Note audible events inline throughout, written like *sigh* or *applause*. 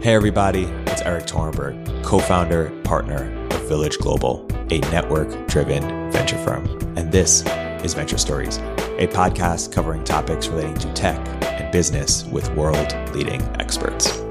Hey, everybody, it's Erik Torenberg, co founder, partner of Village Global, a network driven venture firm. And this is Venture Stories, a podcast covering topics relating to tech and business with world leading experts.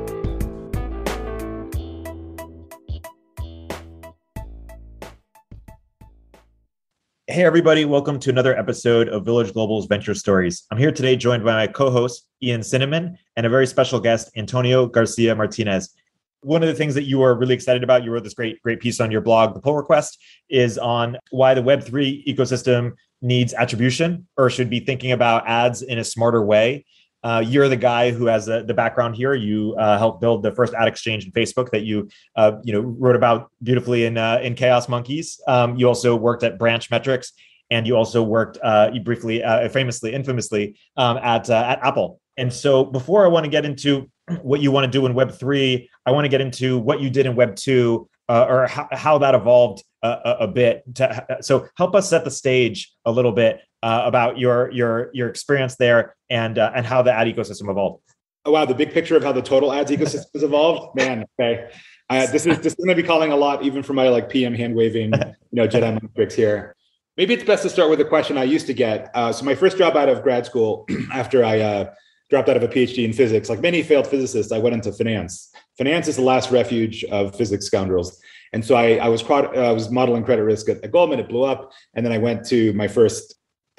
Hey, everybody, welcome to another episode of Village Global's Venture Stories. I'm here today joined by my co host, Ian Cinnamon, and a very special guest, Antonio Garcia Martinez. One of the things that you are really excited about, you wrote this great, great piece on your blog, The Pull Request, is on why the Web3 ecosystem needs attribution or should be thinking about ads in a smarter way. Uh, you're the guy who has the, the background here. You uh, helped build the first ad exchange in Facebook that you uh, you know wrote about beautifully in uh, in Chaos Monkeys. Um, you also worked at Branch Metrics, and you also worked uh, briefly, uh, famously, infamously um, at at Apple. And so, before I want to get into *clears throat* what you want to do in Web three, I want to get into what you did in Web two. or how, how that evolved a, a bit. To, so help us set the stage a little bit uh, about your your your experience there and uh, and how the ad ecosystem evolved. Oh wow, the big picture of how the total ads *laughs* ecosystem has evolved, man. Okay, uh, this is this is going to be calling a lot, even for my like PM hand waving, you know, Jedi mind tricks here. Maybe it's best to start with a question I used to get. Uh, so my first job out of grad school, *clears throat* after I uh, dropped out of a PhD in physics, like many failed physicists, I went into finance. Finance is the last refuge of physics scoundrels. And so I, I was I was modeling credit risk at, at Goldman. It blew up, and then I went to my first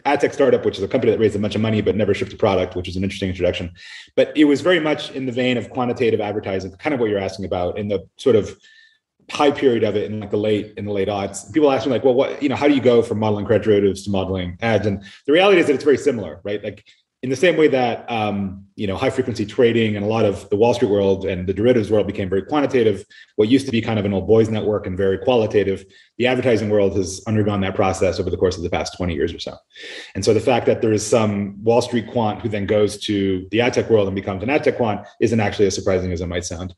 ad tech startup, which is a company that raised a bunch of money but never shipped a product, which is an interesting introduction. But it was very much in the vein of quantitative advertising, kind of what you're asking about in the sort of high period of it in like the late in the late odds. People ask me like, well, what you know, how do you go from modeling credit derivatives to modeling ads? And the reality is that it's very similar, right? Like in the same way that um, you know high frequency trading and a lot of the Wall Street world and the derivatives world became very quantitative, what used to be kind of an old boys network and very qualitative, the advertising world has undergone that process over the course of the past 20 years or so. And so the fact that there is some Wall Street quant who then goes to the ad tech world and becomes an ad tech quant isn't actually as surprising as it might sound.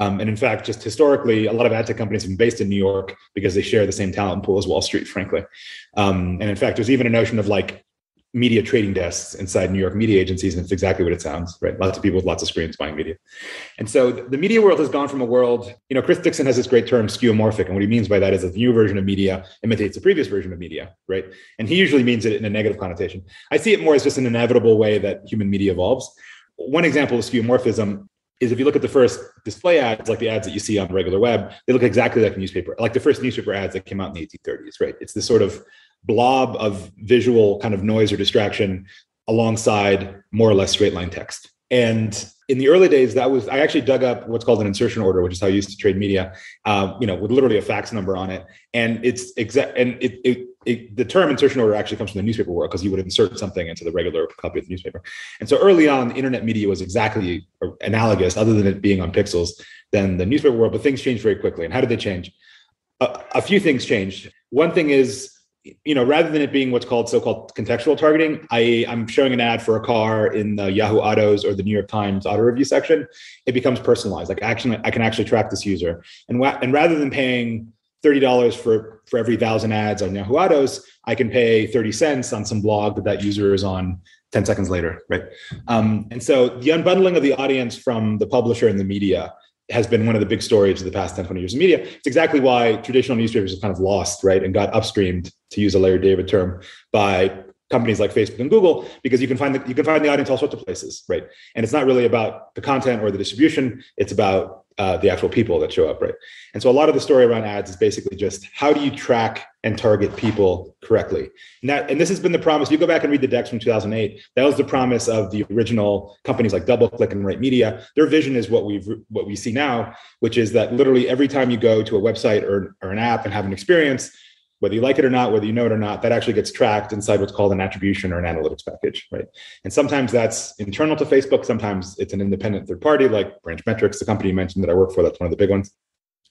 Um, and in fact, just historically, a lot of ad tech companies have been based in New York because they share the same talent pool as Wall Street, frankly. Um, and in fact, there's even a notion of like media trading desks inside New York media agencies, and it's exactly what it sounds, right? Lots of people with lots of screens buying media. And so the media world has gone from a world, you know, Chris Dixon has this great term skeuomorphic. And what he means by that is a new version of media imitates the previous version of media, right? And he usually means it in a negative connotation. I see it more as just an inevitable way that human media evolves. One example of skeuomorphism is if you look at the first display ads, like the ads that you see on the regular web, they look exactly like newspaper, like the first newspaper ads that came out in the 1830s, right? It's this sort of blob of visual kind of noise or distraction alongside more or less straight line text. And in the early days, that was I actually dug up what's called an insertion order, which is how I used to trade media. Uh, you know, with literally a fax number on it, and it's exact. And it, it, it, the term insertion order actually comes from the newspaper world because you would insert something into the regular copy of the newspaper. And so early on, internet media was exactly analogous, other than it being on pixels, than the newspaper world. But things changed very quickly. And how did they change? a, a few things changed. One thing is you know, rather than it being what's called so-called contextual targeting, I, I'm showing an ad for a car in the Yahoo Autos or the New York Times auto review section. It becomes personalized. Like actually, I can actually track this user, and wa- and rather than paying thirty dollars for for every thousand ads on Yahoo Autos, I can pay thirty cents on some blog that that user is on 10 seconds later, right? Um, and so the unbundling of the audience from the publisher and the media has been one of the big stories of the past 10, 20 years in media. It's exactly why traditional newspapers have kind of lost, right, and got upstreamed, to use a Larry David term, by companies like Facebook and Google, because you can find the you can find the audience all sorts of places, right? And it's not really about the content or the distribution; it's about uh, the actual people that show up, right? And so a lot of the story around ads is basically just how do you track and target people correctly? And that, and this has been the promise. You go back and read the decks from 2008. That was the promise of the original companies like DoubleClick and Right Media. Their vision is what we've what we see now, which is that literally every time you go to a website or, or an app and have an experience, whether you like it or not, whether you know it or not, that actually gets tracked inside what's called an attribution or an analytics package, right? And sometimes that's internal to Facebook. Sometimes it's an independent third party like Branch Metrics, the company you mentioned that I work for. That's one of the big ones.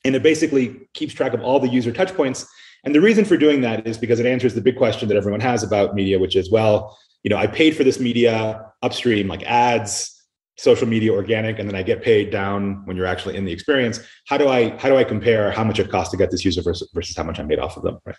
And it basically keeps track of all the user touch points. And the reason for doing that is because it answers the big question that everyone has about media, which is, well, you know, I paid for this media upstream, like ads, social media organic and then i get paid down when you're actually in the experience how do i how do i compare how much it costs to get this user versus, versus how much i made off of them right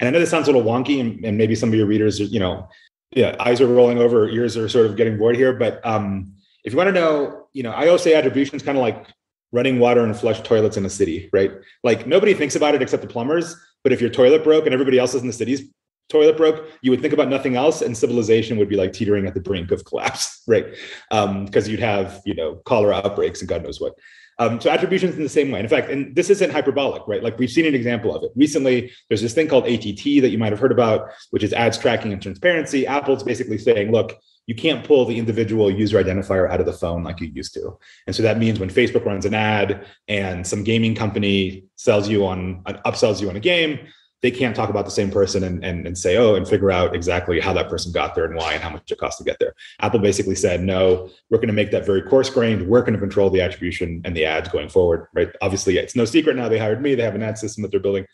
and i know this sounds a little wonky and, and maybe some of your readers you know yeah eyes are rolling over ears are sort of getting bored here but um if you want to know you know i always say attribution is kind of like running water and flush toilets in a city, right? Like nobody thinks about it except the plumbers. But if your toilet broke and everybody else is in the city's toilet broke, you would think about nothing else, and civilization would be like teetering at the brink of collapse, *laughs* right? Because um, you'd have you know cholera outbreaks and God knows what. Um, so attribution is in the same way. In fact, and this isn't hyperbolic, right? Like we've seen an example of it recently. There's this thing called ATT that you might have heard about, which is ads tracking and transparency. Apple's basically saying, look, you can't pull the individual user identifier out of the phone like you used to. And so that means when Facebook runs an ad and some gaming company sells you on upsells you on a game, they can't talk about the same person and, and, and say, oh, and figure out exactly how that person got there and why and how much it costs to get there. Apple basically said, no, we're going to make that very coarse grained. We're going to control the attribution and the ads going forward, right? Obviously, it's no secret now they hired me. They have an ad system that they're building.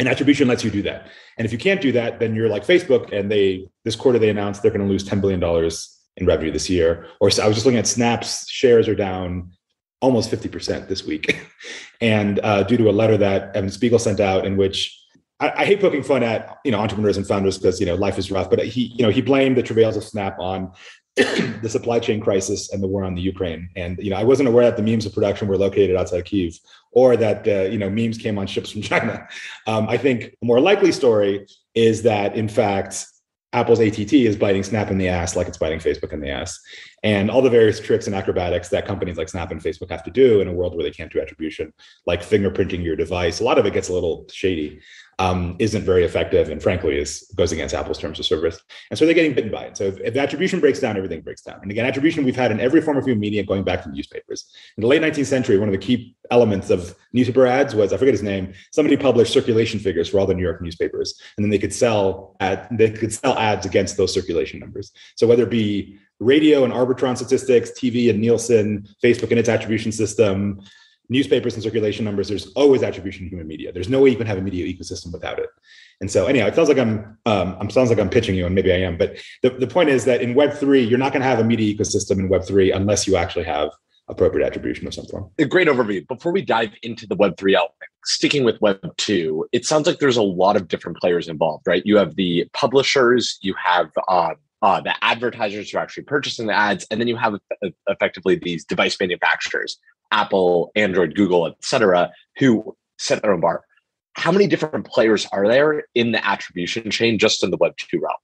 And attribution lets you do that. And if you can't do that, then you're like Facebook, and they this quarter they announced they're going to lose ten billion dollars in revenue this year. Or I was just looking at Snap's shares are down almost fifty percent this week, *laughs* and uh, due to a letter that Evan Spiegel sent out in which I, I hate poking fun at you know entrepreneurs and founders because you know life is rough, but he you know he blamed the travails of Snap on *clears throat* the supply chain crisis and the war on the Ukraine. And you know, I wasn't aware that the memes of production were located outside Kiev, or that uh, you know memes came on ships from *laughs* China. Um, I think a more likely story is that in fact Apple's ATT is biting Snap in the ass like it's biting Facebook in the ass. And all the various tricks and acrobatics that companies like Snap and Facebook have to do in a world where they can't do attribution, like fingerprinting your device, a lot of it gets a little shady um, isn't very effective and frankly is goes against Apple's terms of service. And so they're getting bitten by it. So if, if attribution breaks down, everything breaks down. And again, attribution we've had in every form of human media going back to newspapers. In the late 19th century, one of the key elements of newspaper ads was I forget his name. Somebody published circulation figures for all the New York newspapers, and then they could sell they could sell ads against those circulation numbers. So whether it be radio and Arbitron statistics, TV and Nielsen, Facebook and its attribution system, newspapers and circulation numbers, there's always attribution in human media. There's no way you can have a media ecosystem without it. And so anyhow, it sounds like I'm um, I'm sounds like I'm pitching you, and maybe I am. But the, the point is that in Web three, you're not going to have a media ecosystem in Web three unless you actually have appropriate attribution of some form. A great overview. Before we dive into the Web three element, sticking with Web two, it sounds like there's a lot of different players involved, right? You have the publishers, you have uh, uh, the advertisers who are actually purchasing the ads, and then you have effectively these device manufacturers Apple, Android, Google, etc., who set their own bar. How many different players are there in the attribution chain just in the Web two realm?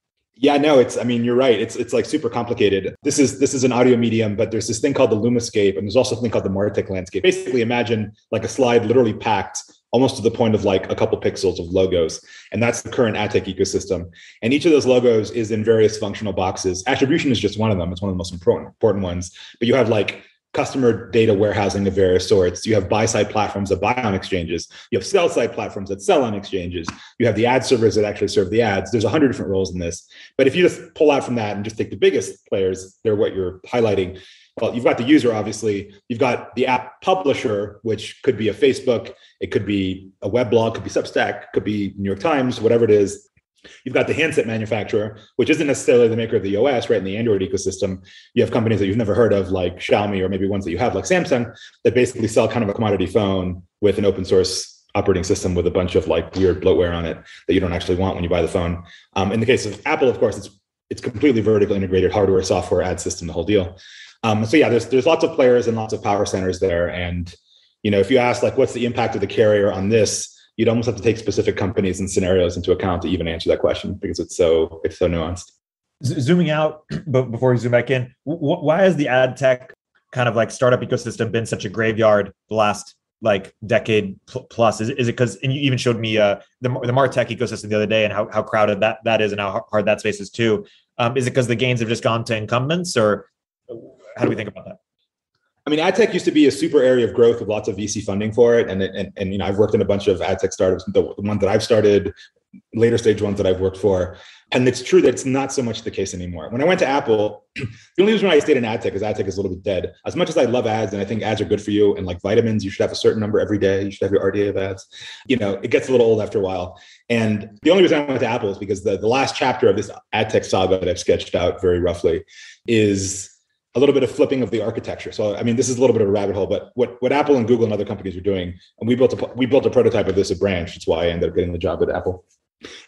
Yeah, no, it's. I mean, you're right. It's it's like super complicated. This is this is an audio medium, but there's this thing called the Lumascape, and there's also something called the Martech landscape. Basically, imagine like a slide literally packed almost to the point of like a couple pixels of logos, and that's the current ad tech ecosystem. And each of those logos is in various functional boxes. Attribution is just one of them. It's one of the most important important ones. But you have like customer data warehousing of various sorts. You have buy side platforms that buy on exchanges. You have sell side platforms that sell on exchanges. You have the ad servers that actually serve the ads. There's a hundred different roles in this. But if you just pull out from that and just take the biggest players, they're what you're highlighting. Well, you've got the user, obviously. You've got the app publisher, which could be a Facebook, it could be a web blog, could be Substack, could be New York Times, whatever it is. You've got the handset manufacturer, which isn't necessarily the maker of the OS, right? In the Android ecosystem, you have companies that you've never heard of, like Xiaomi, or maybe ones that you have, like Samsung, that basically sell kind of a commodity phone with an open source operating system with a bunch of like weird bloatware on it that you don't actually want when you buy the phone. Um, in the case of Apple, of course, it's it's completely vertically integrated hardware, software, ad system, the whole deal. Um, so yeah, there's there's lots of players and lots of power centers there, and you know, if you ask like, what's the impact of the carrier on this? you'd almost have to take specific companies and scenarios into account to even answer that question because it's so it's so nuanced. Zooming out, *clears throat* but before we zoom back in, why has the ad tech kind of like startup ecosystem been such a graveyard the last like decade plus? Is, is it because and you even showed me uh, the the Martech ecosystem the other day and how how crowded that that is and how hard that space is too. Um, is it because the gains have just gone to incumbents, or how do we think about that? I mean, ad tech used to be a super area of growth with lots of VC funding for it, and and and you know, I've worked in a bunch of ad tech startups. The, the one that I've started, later stage ones that I've worked for, and it's true that it's not so much the case anymore. When I went to Apple, *clears throat* the only reason I stayed in ad tech is ad tech is a little bit dead. As much as I love ads and I think ads are good for you, and like vitamins, you should have a certain number every day. You should have your RDA of ads. You know, it gets a little old after a while. And the only reason I went to Apple is because the, the last chapter of this ad tech saga that I've sketched out very roughly is a little bit of flipping of the architecture. So, I mean, this is a little bit of a rabbit hole, but what, what Apple and Google and other companies are doing, and we built a, we built a prototype of this at Branch. That's why I ended up getting the job at Apple.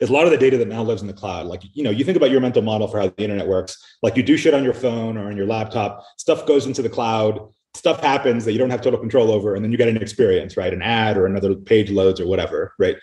Is a lot of the data that now lives in the cloud. Like, you know, you think about your mental model for how the internet works. Like you do shit on your phone or on your laptop, stuff goes into the cloud. stuff happens that you don't have total control over, and then you get an experience, right? An ad or another page loads or whatever, right?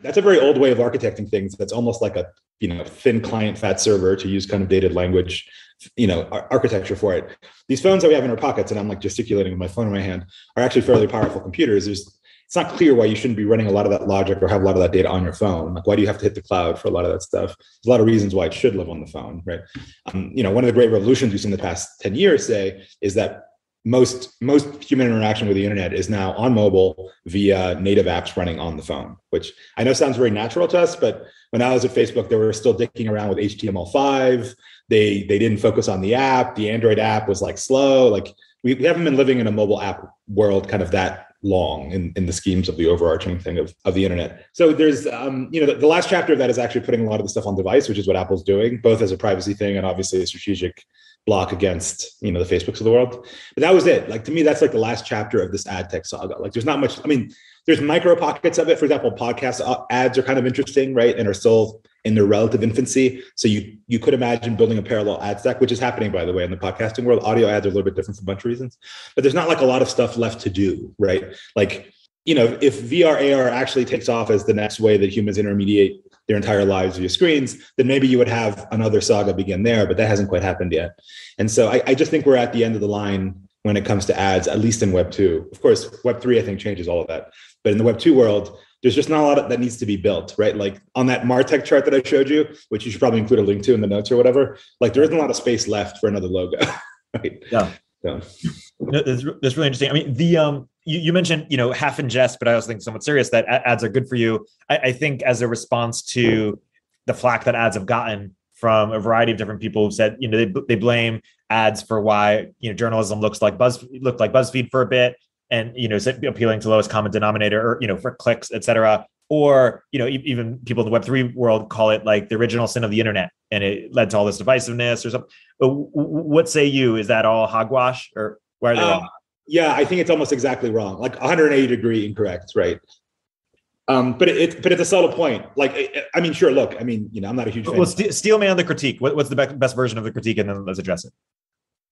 That's a very old way of architecting things. That's almost like a you know thin client fat server to use kind of dated language you know architecture for it. These phones that we have in our pockets and i'm like gesticulating with my phone in my hand are actually fairly powerful computers. There's it's not clear why you shouldn't be running a lot of that logic or have a lot of that data on your phone. Like why do you have to hit the cloud for a lot of that stuff? There's a lot of reasons why it should live on the phone right? Um, you know one of the great revolutions we've seen in the past 10 years say is that most most human interaction with the internet is now on mobile via native apps running on the phone which i know sounds very natural to us but when i was at facebook they were still dicking around with html5 they they didn't focus on the app. The android app was like slow. Like we, we haven't been living in a mobile app world kind of that long in, in the schemes of the overarching thing of, of the internet. So there's, um, you know, the, the, last chapter of that is actually putting a lot of the stuff on device, which is what Apple's doing, both as a privacy thing and obviously a strategic block against, you know, the Facebooks of the world. But that was it. Like to me, that's like the last chapter of this ad tech saga. Like there's not much, I mean, there's micro pockets of it. For example, podcast uh, ads are kind of interesting, right? And are still in their relative infancy. So you you could imagine building a parallel ad stack, which is happening by the way in the podcasting world. Audio ads are a little bit different for a bunch of reasons, but there's not like a lot of stuff left to do, right? Like you know, if VR AR actually takes off as the next way that humans intermediate their entire lives via screens, then maybe you would have another saga begin there, but that hasn't quite happened yet. And so I, I just think we're at the end of the line when it comes to ads, at least in Web two. Of course, Web three I think changes all of that, but in the Web two world, there's just not a lot that needs to be built, right? Like on that Martech chart that I showed you, which you should probably include a link to in the notes or whatever, like there isn't a lot of space left for another logo. *laughs* right? Yeah. So. That's, that's really interesting. I mean, the um, you, you, mentioned you know half in jest, but I also think somewhat serious that ads are good for you. I, I think as a response to the flack that ads have gotten from a variety of different people who said you know they, they blame ads for why you know journalism looks like buzz looked like BuzzFeed for a bit, and you know appealing to lowest common denominator or you know for clicks etc or you know even people in the web3 world call it like the original sin of the internet and it led to all this divisiveness or something. But what say you? Is that all hogwash or why are they uh, wrong yeah i think it's almost exactly wrong like 180 degree incorrect right um, but it, but it's a subtle point. Like, I mean, sure. Look, I mean, you know, I'm not a huge. Well, st- steel man on the critique. What, what's the be- best version of the critique, and then let's address it.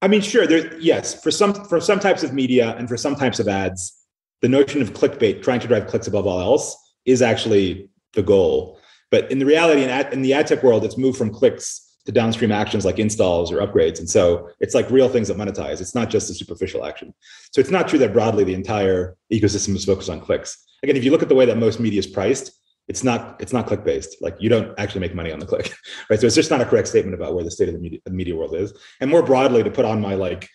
I mean, sure. There, yes, for some for some types of media and for some types of ads, the notion of clickbait, trying to drive clicks above all else, is actually the goal. But in the reality, in, ad, in the ad tech world, it's moved from clicks to downstream actions like installs or upgrades. And so it's like real things that monetize. It's not just a superficial action. So it's not true that broadly the entire ecosystem is focused on clicks. Again, if you look at the way that most media is priced, it's not it's not click based. Like you don't actually make money on the click, *laughs* right? So it's just not a correct statement about where the state of the media, the media world is. And more broadly, to put on my like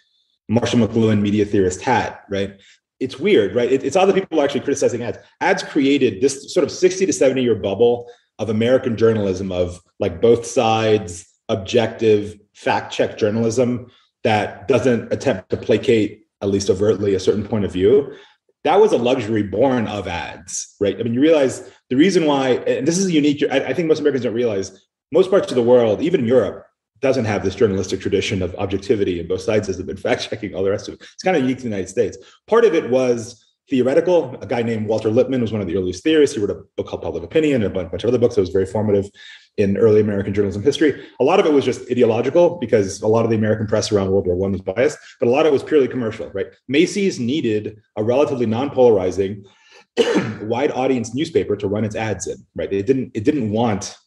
Marshall McLuhan media theorist hat, right? It's weird, right? It, it's other people actually criticizing ads. Ads created this sort of 60 to 70 year bubble of American journalism of like both sides, objective, fact check journalism that doesn't attempt to placate, at least overtly, a certain point of view that was a luxury born of ads, right? I mean, you realize the reason why, and this is unique. I, I think most Americans don't realize most parts of the world, even Europe, doesn't have this journalistic tradition of objectivity and both sides has been *laughs* fact checking all the rest of it. It's kind of unique to the United States. Part of it was theoretical. A guy named Walter Lippmann was one of the earliest theorists. He wrote a book called Public Opinion and a bunch of other books that was very formative in early American journalism history. A lot of it was just ideological because a lot of the American press around World War One was biased, but a lot of it was purely commercial, right? Macy's needed a relatively non-polarizing, *clears throat* wide audience newspaper to run its ads in, right? It didn't, it didn't want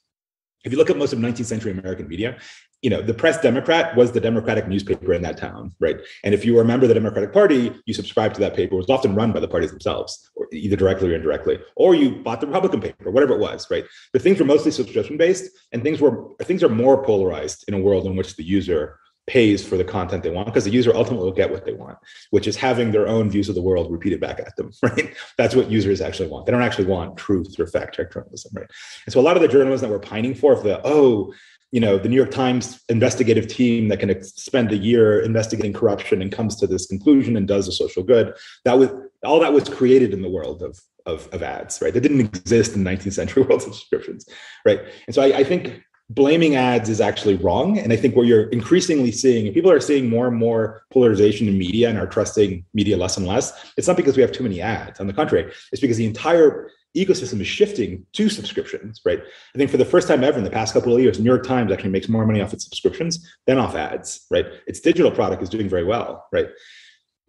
if you look at most of 19th century American media, you know, the Press Democrat was the Democratic newspaper in that town, right? And if you were a member of the Democratic Party, you subscribed to that paper. It was often run by the parties themselves, or either directly or indirectly, or you bought the Republican paper, whatever it was, right? But things were mostly subscription based, and things were things are more polarized in a world in which the user pays for the content they want because the user ultimately will get what they want, which is having their own views of the world repeated back at them, *laughs* right? That's what users actually want. They don't actually want truth or fact check journalism, right? And so a lot of the journalism that we're pining for, for the, oh, you know the new york times investigative team that can spend a year investigating corruption and comes to this conclusion and does a social good that was all that was created in the world of of, of ads right that didn't exist in 19th century *laughs* world subscriptions right and so I, I think blaming ads is actually wrong and i think what you're increasingly seeing and people are seeing more and more polarization in media and are trusting media less and less it's not because we have too many ads on the contrary it's because the entire ecosystem is shifting to subscriptions, right? I think for the first time ever in the past couple of years, New York Times actually makes more money off its subscriptions than off ads, right? Its digital product is doing very well, right?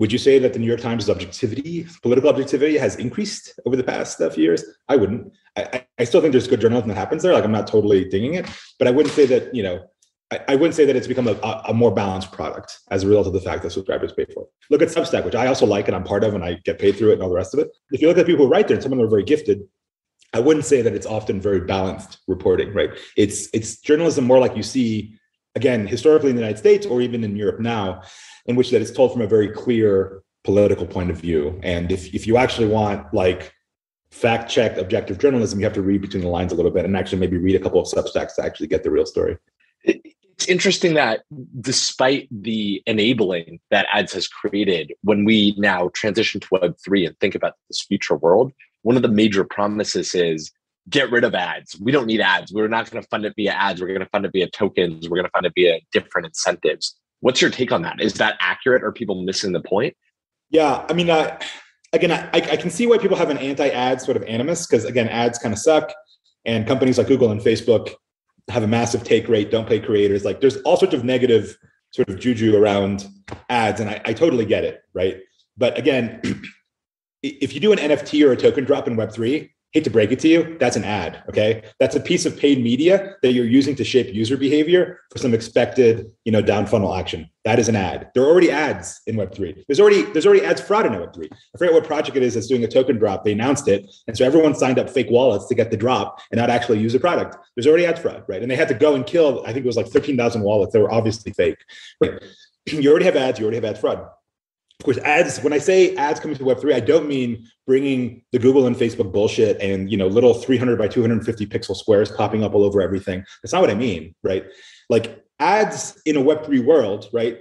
Would you say that the New York Times' objectivity, political objectivity, has increased over the past uh, few years? I wouldn't. I, I still think there's good journalism that happens there. Like I'm not totally dinging it, but I wouldn't say that you know I, wouldn't say that it's become a, a, more balanced product as a result of the fact that subscribers pay for it. Look at Substack, which I also like and I'm part of, and I get paid through it and all the rest of it. If you look at people who write there, and some of them are very gifted. I wouldn't say that it's often very balanced reporting, right? It's it's journalism more like you see again historically in the United States or even in Europe now, in which that it's told from a very clear political point of view. And if if you actually want like fact checked objective journalism, you have to read between the lines a little bit and actually maybe read a couple of substacks to actually get the real story it's interesting that despite the enabling that ads has created, when we now transition to Web3 and think about this future world, one of the major promises is get rid of ads. We don't need ads. We're not going to fund it via ads. We're going to fund it via tokens. We're going to fund it via different incentives. What's your take on that? Is that accurate? Are people missing the point? Yeah, I mean, uh, again, I, I can see why people have an anti-ad sort of animus because again, ads kind of suck, and companies like Google and Facebook have a massive take rate, don't pay creators. Like there's all sorts of negative sort of juju around ads, and I, I totally get it, right? But again, *clears throat* if you do an NFT or a token drop in Web3, hate to break it to you, that's an ad. Okay. That's a piece of paid media that you're using to shape user behavior for some expected, you know, down funnel action. That is an ad. There are already ads in Web3. There's already there's already ads fraud in Web3. I forget what project it is that's doing a token drop. They announced it. And so everyone signed up fake wallets to get the drop and not actually use the product. There's already ads fraud, right? And they had to go and kill, I think it was like 13,000 wallets that were obviously fake. Right? *clears throat* You already have ads, you already have ad fraud of course ads when i say ads coming to web3 i don't mean bringing the google and facebook bullshit and you know little 300 by 250 pixel squares popping up all over everything. That's not what i mean right? Like ads in a web3 world right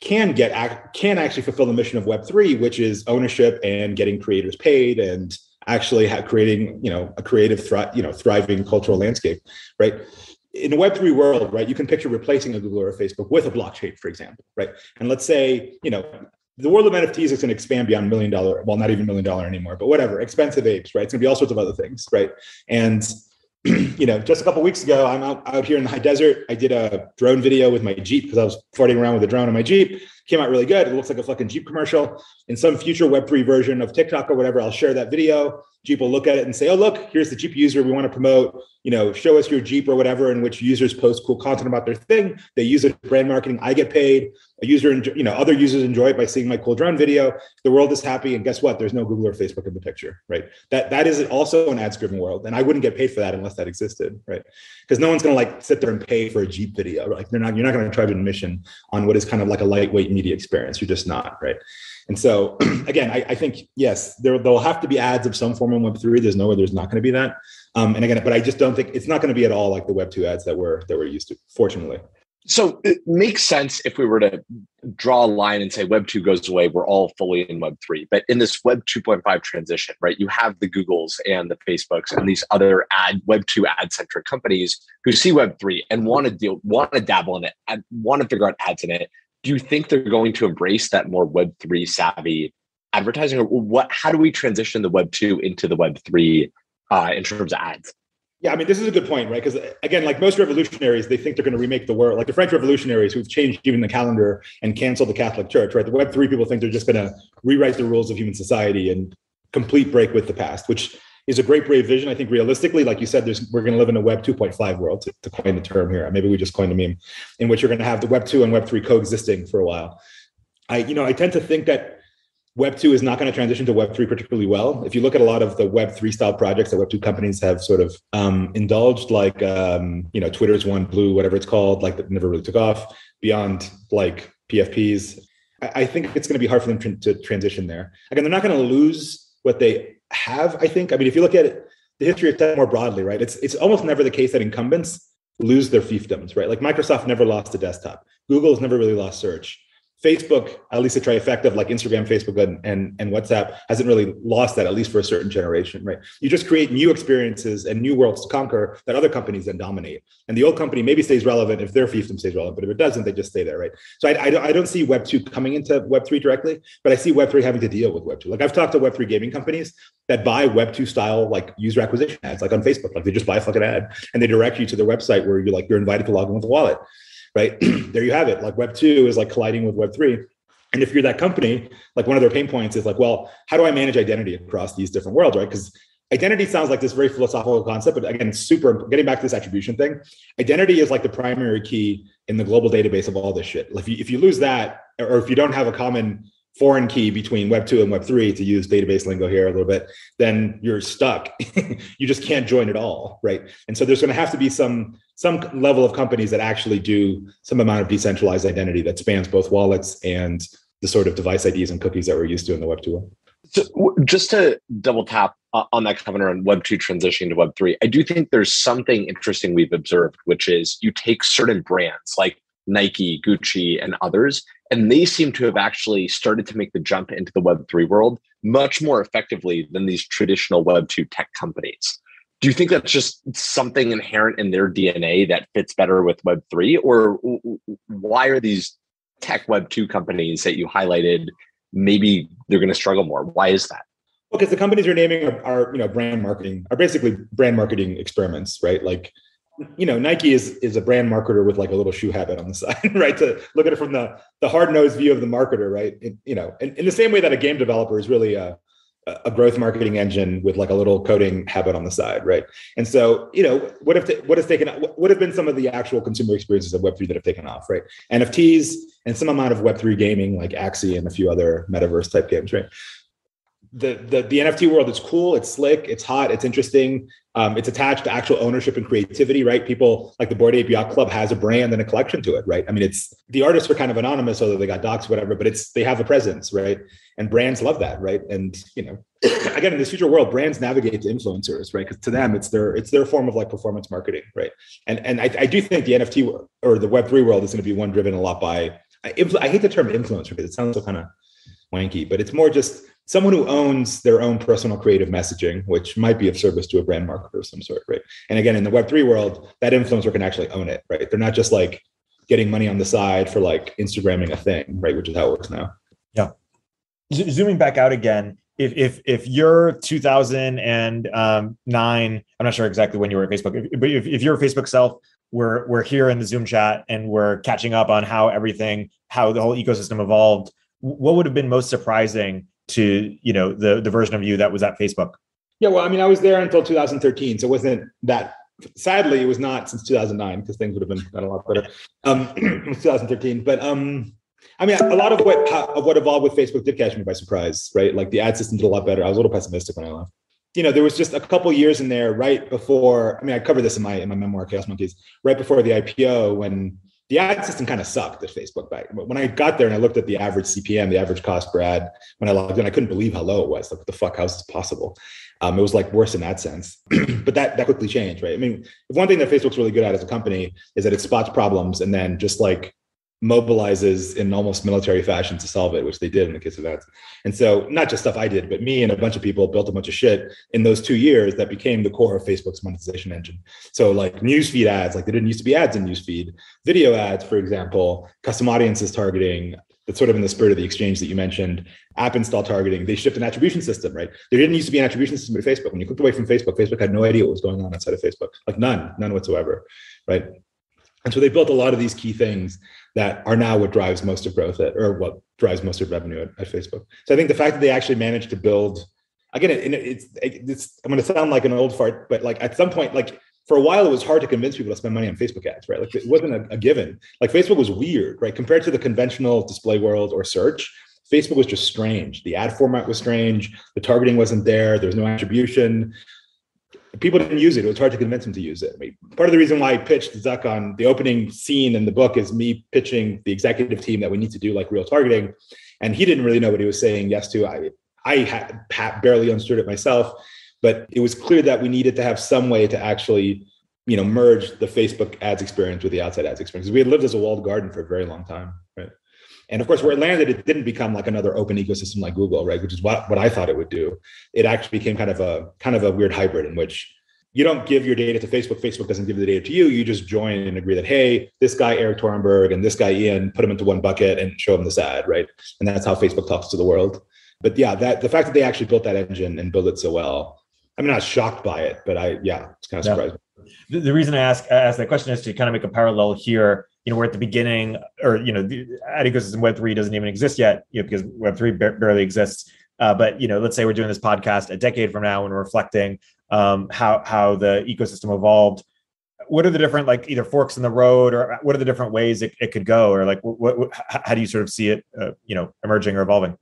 can get can actually fulfill the mission of web3 which is ownership and getting creators paid and actually creating you know a creative thri- you know thriving cultural landscape right? In a web3 world right you can picture replacing a google or a facebook with a blockchain for example right? And let's say you know the world of NFTs is going to expand beyond million dollar, well, not even million dollar anymore, but whatever, expensive apes, right? It's going to be all sorts of other things, right? And *clears throat* you know, just a couple weeks ago, I'm out, out here in the high desert. I did a drone video with my Jeep because I was farting around with a drone on my Jeep. Came out really good. It looks like a fucking Jeep commercial. In some future Web3 version of TikTok or whatever, I'll share that video. Jeep will look at it and say, "Oh, look, here's the Jeep user we want to promote. You know, show us your Jeep or whatever." In which users post cool content about their thing. They use it brand marketing. I get paid. A user, you know, other users enjoy it by seeing my cool drone video. The world is happy, and guess what? There's no Google or Facebook in the picture, right? That that is also an ads-driven world, and I wouldn't get paid for that unless that existed, right? Because no one's going to like sit there and pay for a Jeep video. Like they're not. You're not going to charge admission on what is kind of like a lightweight media experience. You're just not, right? And so, *clears throat* again, I, I, think yes, there there'll have to be ads of some form in Web three. There's no way there's not going to be that. Um, and again, but I just don't think it's not going to be at all like the Web two ads that we're that we're used to. Fortunately. So it makes sense if we were to draw a line and say Web 2 goes away, we're all fully in Web 3. But in this Web 2.5 transition, right, you have the Googles and the Facebooks and these other ad Web 2 ad centric companies who see Web 3 and want to deal, want to dabble in it, and want to figure out ads in it, do you think they're going to embrace that more web 3 savvy advertising or what how do we transition the web 2 into the web 3 uh, in terms of ads? Yeah i mean this is a good point right? Because again like most revolutionaries they think they're going to remake the world like the french revolutionaries who've changed even the calendar and canceled the catholic church right? The web 3 people think they're just going to rewrite the rules of human society and complete break with the past which is a great brave vision. I think realistically, like you said, there's we're going to live in a Web 2.5 world to, to coin the term here. Maybe we just coined a meme in which you're going to have the Web 2 and Web 3 coexisting for a while. I, you know, I tend to think that Web 2 is not going to transition to Web 3 particularly well. If you look at a lot of the Web 3 style projects that Web 2 companies have sort of um, indulged, like, um, you know, Twitter's one, Blue, whatever it's called, like that never really took off beyond like PFPs. I, I think it's going to be hard for them to, to transition there. Again, they're not going to lose what they have, I think. I mean, if you look at it, the history of tech more broadly, right? It's it's almost never the case that incumbents lose their fiefdoms, right? Like Microsoft never lost a desktop. Google has never really lost search. Facebook, at least a trifecta of like Instagram, Facebook, and, and, and WhatsApp, hasn't really lost that, at least for a certain generation, right? You just create new experiences and new worlds to conquer that other companies then dominate. And the old company maybe stays relevant if their fiefdom stays relevant, but if it doesn't, they just stay there, right? So I, I, I don't see Web 2 coming into Web 3 directly, but I see Web 3 having to deal with Web 2. Like I've talked to Web 3 gaming companies that buy Web 2 style like user acquisition ads, like on Facebook. Like they just buy a fucking ad and they direct you to their website where you're like, you're invited to log in with a wallet, right? *clears throat* there you have it. Like Web 2 is like colliding with Web 3 And if you're that company, like one of their pain points is like, well, how do I manage identity across these different worlds, right? Because identity sounds like this very philosophical concept, but again, super getting back to this attribution thing. Identity is like the primary key in the global database of all this shit. Like if you, if you lose that, or if you don't have a common foreign key between web 2 and web 3 to use database lingo here a little bit then you're stuck *laughs* you just can't join at all right and so there's going to have to be some some level of companies that actually do some amount of decentralized identity that spans both wallets and the sort of device ids and cookies that we're used to in the web 2 world so just to double tap on that comment around web 2 transitioning to web 3 i do think there's something interesting we've observed which is you take certain brands like nike gucci and others and they seem to have actually started to make the jump into the Web3 world much more effectively than these traditional Web2 tech companies. Do you think that's just something inherent in their DNA that fits better with Web3? Or why are these tech Web2 companies that you highlighted, maybe they're going to struggle more? Why is that? Because the companies you're naming are, are, you know, brand marketing, are basically brand marketing experiments, right? Like you know, Nike is is a brand marketer with like a little shoe habit on the *laughs* side, right? To look at it from the the hard nosed view of the marketer, right? You know, in, in the same way that a game developer is really a a growth marketing engine with like a little coding habit on the side, right? And so, you know, what if what has taken what have been some of the actual consumer experiences of Web three that have taken off, right? NFTs and some amount of Web three gaming, like Axie and a few other metaverse type games, right? The, the the NFT world is cool. It's slick. It's hot. It's interesting. Um, it's attached to actual ownership and creativity, right? People like the Bored Ape Yacht Club has a brand and a collection to it, right? I mean, it's the artists are kind of anonymous, although they got docs, whatever. But it's they have a presence, right? And brands love that, right? And you know, *clears throat* again, in this future world, brands navigate to influencers, right? Because to them, it's their it's their form of like performance marketing, right? And and I, I do think the NFT or the Web three world is going to be one driven a lot by. I, I hate the term influencer because it sounds so kind of wanky, but it's more just someone who owns their own personal creative messaging, which might be of service to a brand marketer of some sort, right? And again, in the Web3 world, that influencer can actually own it, right? They're not just like getting money on the side for like Instagramming a thing, right? Which is how it works now. Yeah. Zooming back out again, if if if you're 2009, I'm not sure exactly when you were at Facebook, but if, if you're Facebook self, we're we're here in the Zoom chat and we're catching up on how everything, how the whole ecosystem evolved. What would have been most surprising to you know the the version of you that was at Facebook? Yeah, well, I mean, I was there until 2013, so it wasn't that. Sadly, it was not since 2009 because things would have been a lot better. Um, *clears throat* 2013, but um, I mean, a lot of what of what evolved with Facebook did catch me by surprise, right? Like the ad system did a lot better. I was a little pessimistic when I left. You know, there was just a couple years in there right before. I mean, I covered this in my in my memoir, Chaos Monkeys, right before the IPO when the ad system kind of sucked at Facebook back. But when I got there and I looked at the average CPM, the average cost per ad, when I logged in, I couldn't believe how low it was. Like, what the fuck? How is this possible? Um, it was like worse in that sense. *clears throat* but that that quickly changed, right? I mean, if one thing that Facebook's really good at as a company is that it spots problems and then just like mobilizes in almost military fashion to solve it, which they did in the case of ads. And so, not just stuff I did, but me and a bunch of people built a bunch of shit in those two years that became the core of Facebook's monetization engine. So, like newsfeed ads, like there didn't used to be ads in newsfeed, video ads, for example, custom audiences targeting. That's sort of in the spirit of the exchange that you mentioned. App install targeting. They shipped an attribution system, right? There didn't used to be an attribution system at Facebook. When you clicked away from Facebook, Facebook had no idea what was going on outside of Facebook, like none, none whatsoever, right? And so they built a lot of these key things that are now what drives most of growth at, or what drives most of revenue at, at Facebook. So I think the fact that they actually managed to build, again, it, it's, it's, I'm going to sound like an old fart, but like at some point, like for a while, it was hard to convince people to spend money on Facebook ads, right? Like it wasn't a, a given. Like Facebook was weird, right? Compared to the conventional display world or search, Facebook was just strange. The ad format was strange. The targeting wasn't there. There was no attribution people didn't use it. It was hard to convince them to use it. I mean, part of the reason why I pitched Zuck on the opening scene in the book is me pitching the executive team that we need to do like real targeting, and he didn't really know what he was saying yes to. I I had barely understood it myself, but it was clear that we needed to have some way to actually you know merge the Facebook ads experience with the outside ads experience. We had lived as a walled garden for a very long time? And of course, where it landed, it didn't become like another open ecosystem like Google, right? Which is what, what I thought it would do. It actually became kind of a kind of a weird hybrid in which you don't give your data to Facebook. Facebook doesn't give the data to you. You just join and agree that, hey, this guy, Erik Torenberg, and this guy, Ian, put them into one bucket and show them this ad, right? And that's how Facebook talks to the world. But yeah, that the fact that they actually built that engine and built it so well, I'm not shocked by it, but I, yeah, it's kind of yeah. surprising. The, the reason I ask, I ask that question is to kind of make a parallel here you know we're at the beginning, or you know, the ad ecosystem Web three doesn't even exist yet, you know, because Web three barely exists. Uh, but you know, let's say we're doing this podcast a decade from now and we're reflecting um, how how the ecosystem evolved. What are the different like either forks in the road, or what are the different ways it, it could go, or like what, what how do you sort of see it, uh, you know, emerging or evolving?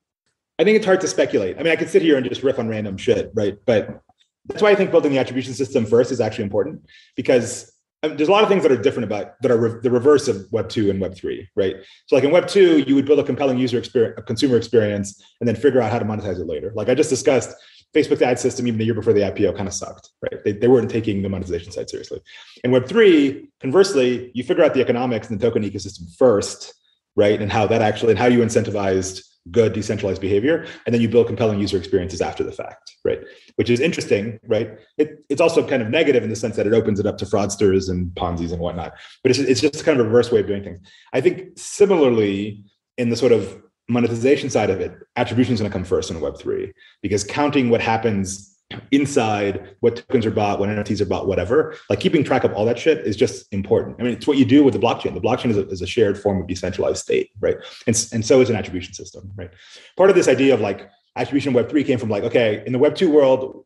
I think it's hard to speculate. I mean, I could sit here and just riff on random shit, right? But that's why I think building the attribution system first is actually important because I mean, there's a lot of things that are different about that are re- the reverse of Web two and Web three, right? So, like in Web two, you would build a compelling user experience, a consumer experience, and then figure out how to monetize it later. Like I just discussed, Facebook's ad system, even the year before the IPO, kind of sucked, right? They, they weren't taking the monetization side seriously. In Web three, conversely, you figure out the economics and the token ecosystem first, right? And how that actually and how you incentivized good decentralized behavior and then you build compelling user experiences after the fact right? Which is interesting right? It, it's also kind of negative in the sense that it opens it up to fraudsters and ponzi's and whatnot but it's, it's just kind of a reverse way of doing things. I think similarly in the sort of monetization side of it attribution is going to come first in web3 because counting what happens inside what tokens are bought, what NFTs are bought, whatever. Like keeping track of all that shit is just important. I mean, it's what you do with the blockchain. The blockchain is a, is a shared form of decentralized state, right? And, and so is an attribution system, right? Part of this idea of like attribution Web3 came from like, okay, in the Web2 world,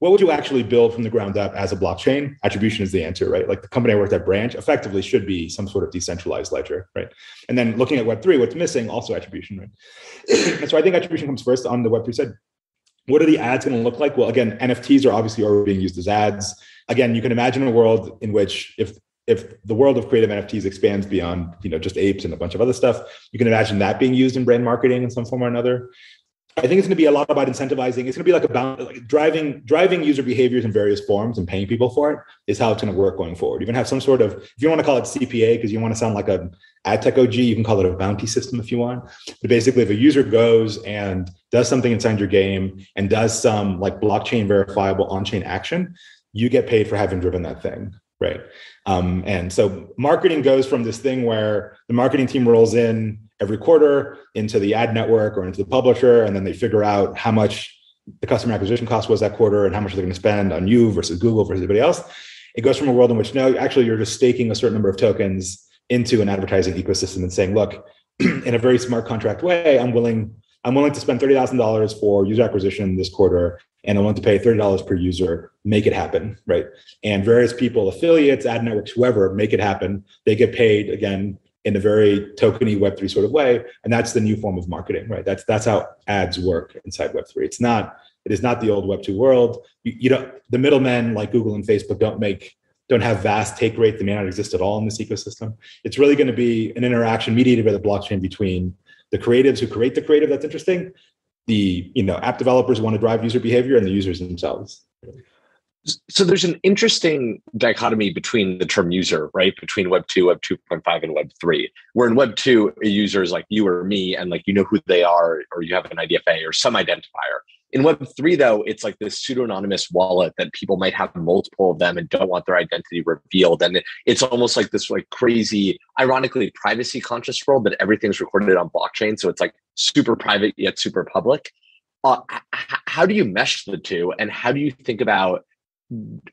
what would you actually build from the ground up as a blockchain? Attribution is the answer, right? Like the company I worked at, Branch, effectively should be some sort of decentralized ledger, right? And then looking at Web3, what's missing? Also attribution, right? and *clears throat* so I think attribution comes first on the Web3 side. What are the ads going to look like? Well, again, NFTs are obviously already being used as ads. Again, you can imagine a world in which if if the world of creative NFTs expands beyond, you know, just apes and a bunch of other stuff, you can imagine that being used in brand marketing in some form or another. I think it's going to be a lot about incentivizing. It's going to be like about like driving driving user behaviors in various forms and paying people for it is how it's going to work going forward. You're going to have some sort of if you want to call it CPA because you want to sound like a ad tech OG, you can call it a bounty system if you want. But basically, if a user goes and does something inside your game and does some like blockchain verifiable on-chain action, you get paid for having driven that thing right um, and so marketing goes from this thing where the marketing team rolls in every quarter into the ad network or into the publisher, and then they figure out how much the customer acquisition cost was that quarter and how much they're going to spend on you versus Google versus anybody else. It goes from a world in which no, actually you're just staking a certain number of tokens into an advertising ecosystem and saying, look, *clears throat* in a very smart contract way, I'm willing, I'm willing to spend thirty thousand dollars for user acquisition this quarter, and I'm willing to pay thirty dollars per user. Make it happen, right? And various people, affiliates, ad networks, whoever, make it happen. They get paid again in a very tokeny Web3 sort of way. And that's the new form of marketing, right? That's that's how ads work inside Web3. It's not, it is not the old Web2 world. You, you the middlemen like Google and Facebook don't make don't have vast take rate. They may not exist at all in this ecosystem. It's really going to be an interaction mediated by the blockchain between the creatives who create the creative that's interesting, the you know app developers want to drive user behavior, and the users themselves so there's an interesting dichotomy between the term user, right? Between Web 2, Web 2.5, and Web 3. Where in Web 2, a user is like you or me, and like you know who they are, or you have an IDFA or some identifier. In Web 3, though, it's like this pseudo-anonymous wallet that people might have multiple of them and don't want their identity revealed. And it's almost like this like crazy, ironically, privacy conscious world that everything's recorded on blockchain. So it's like super private yet super public. Uh, how do you mesh the two? And how do you think about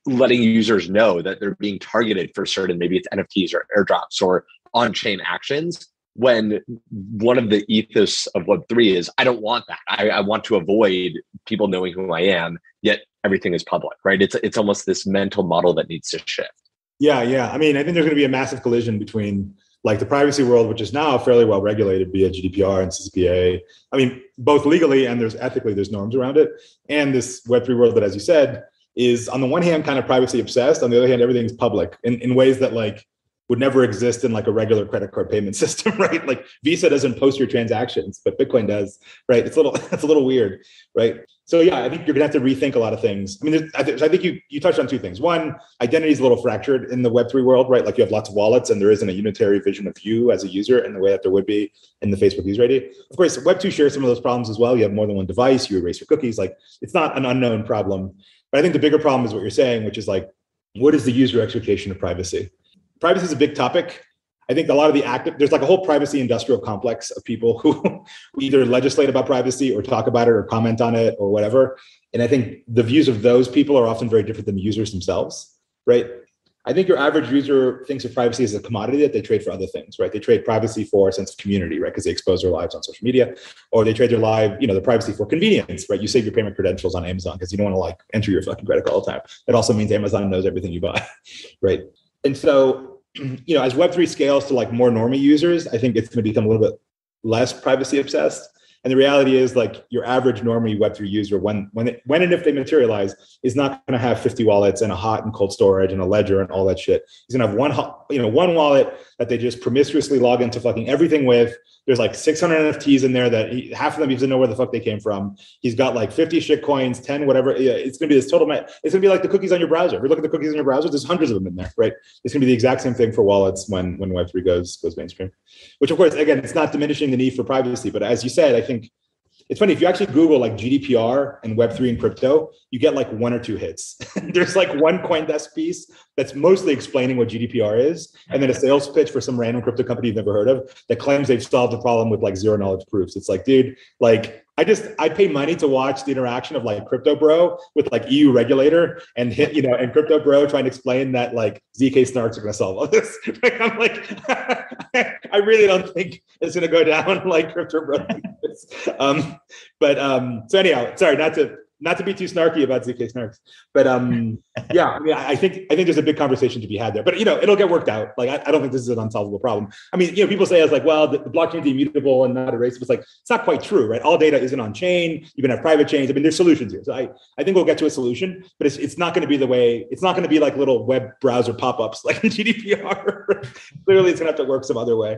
letting users know that they're being targeted for certain maybe it's nfts or airdrops or on-chain actions when one of the ethos of web3 is i don't want that. I, I, want to avoid people knowing who i am yet everything is public right? It's it's almost this mental model that needs to shift. Yeah yeah. I mean i think there's going to be a massive collision between like the privacy world which is now fairly well regulated via gdpr and ccpa i mean both legally and there's ethically there's norms around it. And this web3 world that as you said is on the one hand kind of privacy obsessed on the other hand everything's public in, in ways that like would never exist in like a regular credit card payment *laughs* system right? Like visa doesn't post your transactions but bitcoin does right? It's a little *laughs* it's a little weird right? So yeah i think you're gonna have to rethink a lot of things. I mean I, th- I think you you touched on two things. One identity is a little fractured in the web3 world right? Like you have lots of wallets and there isn't a unitary vision of you as a user in the way that there would be in the facebook user id of course web2 shares some of those problems as well. You have more than one device you erase your cookies. Like it's not an unknown problem but I think the bigger problem is what you're saying, which is like, what is the user expectation of privacy? Privacy is a big topic. I think a lot of the active, there's like a whole privacy industrial complex of people who *laughs* either legislate about privacy or talk about it or comment on it or whatever. And I think the views of those people are often very different than the users themselves, right? I think your average user thinks of privacy as a commodity that they trade for other things, right? They trade privacy for a sense of community, right? Because they expose their lives on social media, or they trade their live, you know, the privacy for convenience, right? You save your payment credentials on Amazon because you don't want to like enter your fucking credit card all the time. That also means Amazon knows everything you buy, *laughs* right? And so, you know, as Web3 scales to like more normie users, I think it's going to become a little bit less privacy obsessed and the reality is, like your average normally Web3 user, when when it, when and if they materialize, is not going to have 50 wallets and a hot and cold storage and a ledger and all that shit. He's going to have one, you know, one wallet that they just promiscuously log into fucking everything with. There's like 600 NFTs in there that he, half of them he doesn't know where the fuck they came from. He's got like 50 shit coins, 10 whatever. It's going to be this total. It's going to be like the cookies on your browser. If you look at the cookies on your browser, there's hundreds of them in there, right? It's going to be the exact same thing for wallets when when Web3 goes goes mainstream. Which of course, again, it's not diminishing the need for privacy, but as you said, I think it's funny if you actually Google like GDPR and Web3 and crypto, you get like one or two hits. *laughs* There's like one CoinDesk piece that's mostly explaining what GDPR is, and then a sales pitch for some random crypto company you've never heard of that claims they've solved the problem with like zero knowledge proofs. It's like, dude, like I just I pay money to watch the interaction of like crypto bro with like EU regulator and hit you know and crypto bro trying to explain that like zk snarks are going to solve all this. *laughs* I'm like *laughs* I really don't think it's going to go down *laughs* like crypto bro. um, but um, so anyhow, sorry not to not to be too snarky about ZK snarks, but um, *laughs* yeah, I mean, I think I think there's a big conversation to be had there. But you know, it'll get worked out. Like, I, I don't think this is an unsolvable problem. I mean, you know, people say it's like, well, the, the blockchain is immutable and not erasable. It's like it's not quite true, right? All data isn't on chain. You can have private chains. I mean, there's solutions here. So I I think we'll get to a solution, but it's it's not going to be the way. It's not going to be like little web browser pop ups like *laughs* in GDPR. Clearly, it's going to have to work some other way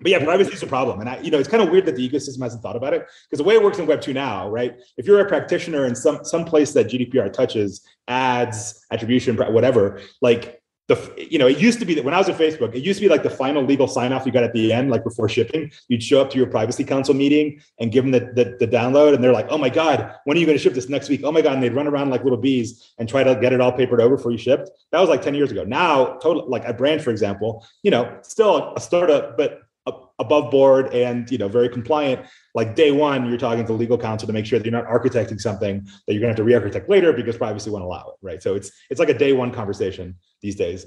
but yeah, privacy is a problem. And I, you know, it's kind of weird that the ecosystem hasn't thought about it because the way it works in Web 2 now, right? If you're a practitioner in some some place that GDPR touches, ads, attribution, whatever, like the you know, it used to be that when I was at Facebook, it used to be like the final legal sign off you got at the end, like before shipping. You'd show up to your privacy council meeting and give them the, the, the download, and they're like, "Oh my god, when are you going to ship this next week?" Oh my god, and they'd run around like little bees and try to get it all papered over before you shipped. That was like ten years ago. Now, total like a Brand, for example, you know, still a startup, but above board and you know very compliant like day one you're talking to legal counsel to make sure that you're not architecting something that you're going to have to re-architect later because privacy won't allow it right? So it's it's like a day one conversation these days.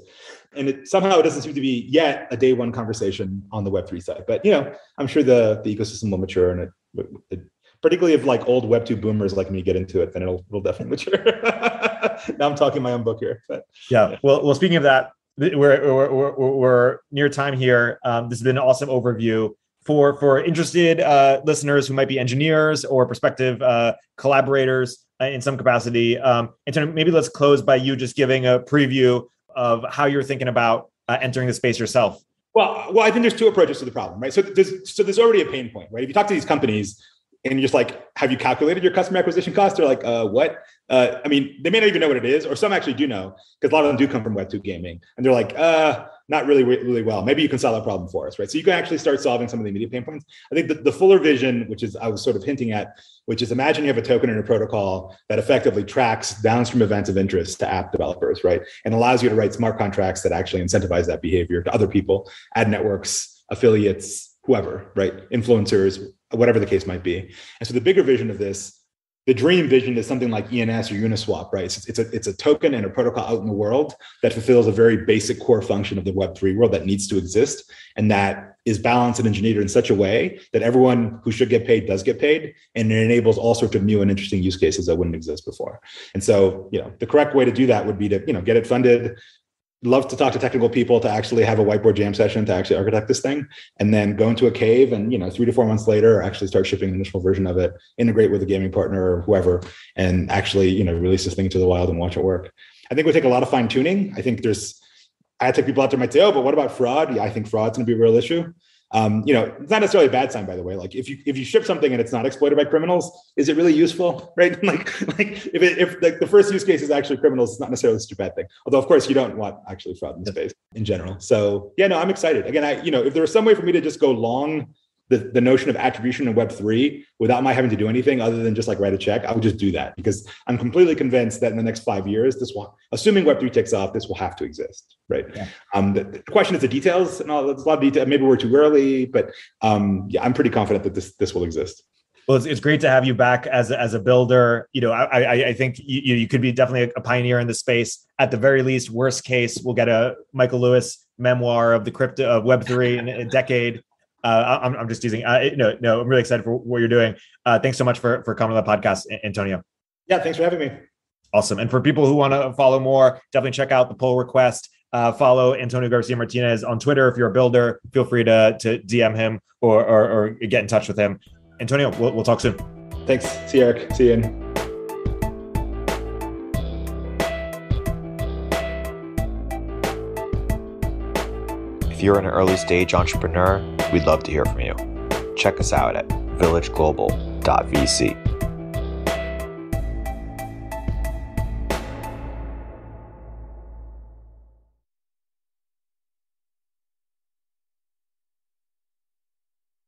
And it somehow it doesn't seem to be yet a day one conversation on the web3 side. But you know i'm sure the the ecosystem will mature and it, it particularly if like old web 2 boomers like me get into it then it'll, it'll definitely mature. *laughs* Now i'm talking my own book here but yeah well well speaking of that we're, we're, we're, near time here. Um, this has been an awesome overview for for interested uh, listeners who might be engineers or prospective uh, collaborators uh, in some capacity. Um, and so maybe let's close by you just giving a preview of how you're thinking about uh, entering the space yourself. Well, well, I think there's two approaches to the problem, right? So there's so there's already a pain point, right? If you talk to these companies, and you're just like, have you calculated your customer acquisition cost? They're like, uh, what? Uh, I mean, they may not even know what it is, or some actually do know, because a lot of them do come from Web2 gaming. And they're like, uh, not really, really well. Maybe you can solve that problem for us, right? So you can actually start solving some of the immediate pain points. I think the, the fuller vision, which is I was sort of hinting at, which is imagine you have a token and a protocol that effectively tracks downstream events of interest to app developers, right? And allows you to write smart contracts that actually incentivize that behavior to other people, ad networks, affiliates, whoever, right? Influencers, whatever the case might be. And so the bigger vision of this, the dream vision is something like ENS or Uniswap, right? It's, it's, a, it's a token and a protocol out in the world that fulfills a very basic core function of the Web3 world that needs to exist and that is balanced and engineered in such a way that everyone who should get paid does get paid and it enables all sorts of new and interesting use cases that wouldn't exist before. And so, you know, the correct way to do that would be to, you know, get it funded, love to talk to technical people to actually have a whiteboard jam session to actually architect this thing. And then go into a cave and you know three to four months later actually start shipping the initial version of it integrate with a gaming partner or whoever and actually you know release this thing to the wild and watch it work. I think we take a lot of fine tuning. I think there's i take people out there might say oh but what about fraud? Yeah i think fraud's going to be a real issue um, you know, it's not necessarily a bad sign, by the way. Like if you if you ship something and it's not exploited by criminals, is it really useful, *laughs* right? *laughs* like like if it, if like the first use case is actually criminals, it's not necessarily such a bad thing. Although of course you don't want actually fraud in the space in general. So yeah, no, I'm excited. Again, I you know if there was some way for me to just go long the, the notion of attribution in Web3 without my having to do anything other than just like write a check, I would just do that because I'm completely convinced that in the next five years, this will, assuming Web3 takes off, this will have to exist, right? Yeah. Um, the, the, question is the details and all, there's a lot of detail. Maybe we're too early, but um, yeah, I'm pretty confident that this, this will exist. Well, it's, it's great to have you back as a, as a builder. You know, I I, I think you you could be definitely a, pioneer in the space. At the very least, worst case, we'll get a Michael Lewis memoir of the crypto of Web three in a decade. Uh, I'm, I'm just using. Uh, no, no, I'm really excited for what you're doing. Uh, thanks so much for for coming on the podcast, Antonio. Yeah, thanks for having me. Awesome. And for people who want to follow more, definitely check out the pull request. Uh, follow Antonio Garcia Martinez on Twitter. If you're a builder, feel free to to DM him or or, or get in touch with him. Antonio, we'll, we'll talk soon. Thanks. See you, Erik. See you. In. If you're an early stage entrepreneur, we'd love to hear from you. Check us out at villageglobal.vc.